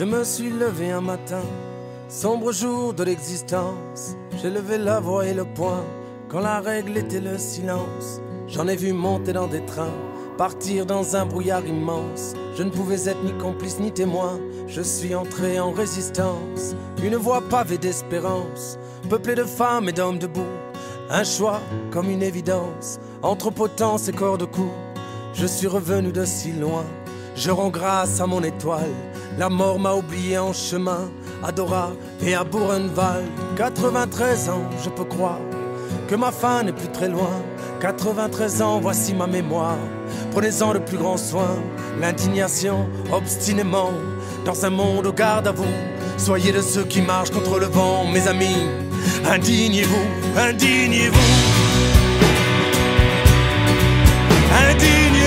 Je me suis levé un matin, sombre jour de l'existence. J'ai levé la voix et le poing quand la règle était le silence. J'en ai vu monter dans des trains, partir dans un brouillard immense. Je ne pouvais être ni complice ni témoin. Je suis entré en résistance. Une voie pavée d'espérance, peuplée de femmes et d'hommes debout. Un choix comme une évidence, entre potence et corps de cou. Je suis revenu de si loin, je rends grâce à mon étoile. La mort m'a oublié en chemin, à Dora et à Buchenwald. 93 ans, je peux croire que ma fin n'est plus très loin. 93 ans, voici ma mémoire. Prenez-en le plus grand soin. L'indignation, obstinément, dans un monde au garde à vous. Soyez de ceux qui marchent contre le vent, mes amis. Indignez-vous, indignez-vous. Indignez-vous.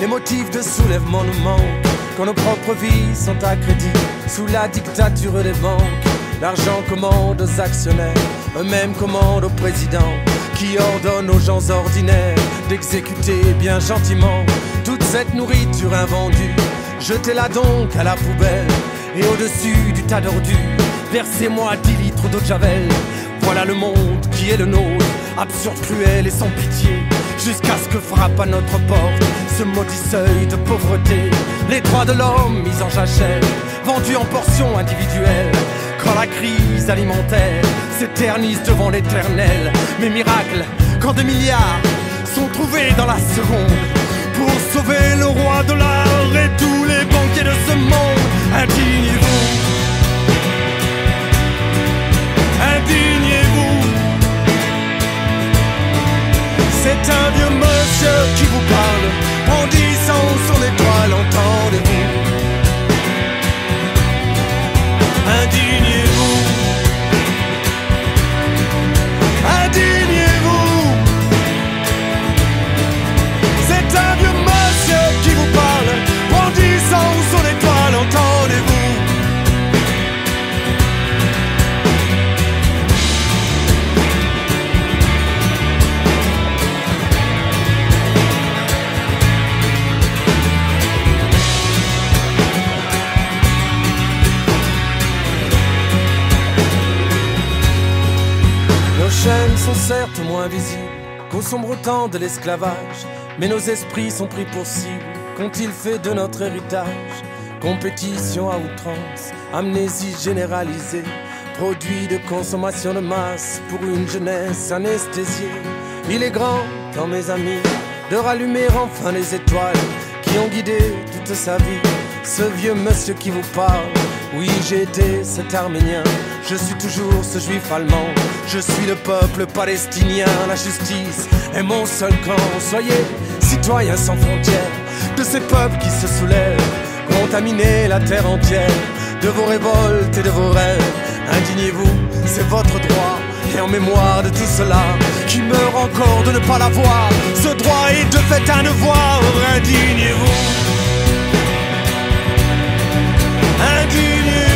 Les motifs de soulèvement nous manquent, quand nos propres vies sont à crédit sous la dictature des banques L'argent commande aux actionnaires, eux-mêmes commandent au président, qui ordonne aux gens ordinaires d'exécuter bien gentiment toute cette nourriture invendue. Jetez-la donc à la poubelle, et au-dessus du tas d'ordures, versez-moi 10 litres d'eau de javel. Voilà le monde qui est le nôtre, absurde, cruel et sans pitié, jusqu'à ce que frappe à notre porte ce maudit seuil de pauvreté. Les droits de l'homme mis en jachère, vendus en portions individuelles quand la crise alimentaire s'éternise devant l'éternel. Mais miracle, quand des milliards sont trouvés dans la seconde pour sauver le roi de l'art et tous les banquiers de ce monde. Indignez-vous. Certes moins visibles qu'au sombre temps de l'esclavage, mais nos esprits sont pris pour cible. Qu'ont-ils fait de notre héritage? Compétition à outrance, amnésie généralisée, produit de consommation de masse pour une jeunesse anesthésiée. Il est grand temps, mes amis, de rallumer enfin les étoiles qui ont guidé toute sa vie. Ce vieux monsieur qui vous parle, oui j'ai été cet arménien, je suis toujours ce juif allemand, je suis le peuple palestinien, la justice est mon seul camp. Soyez citoyens sans frontières de ces peuples qui se soulèvent, contaminer la terre entière de vos révoltes et de vos rêves. Indignez-vous, c'est votre droit. Et en mémoire de tout cela, qui meurt encore de ne pas l'avoir, ce droit est de fait un devoir. Indignez-vous. I didn't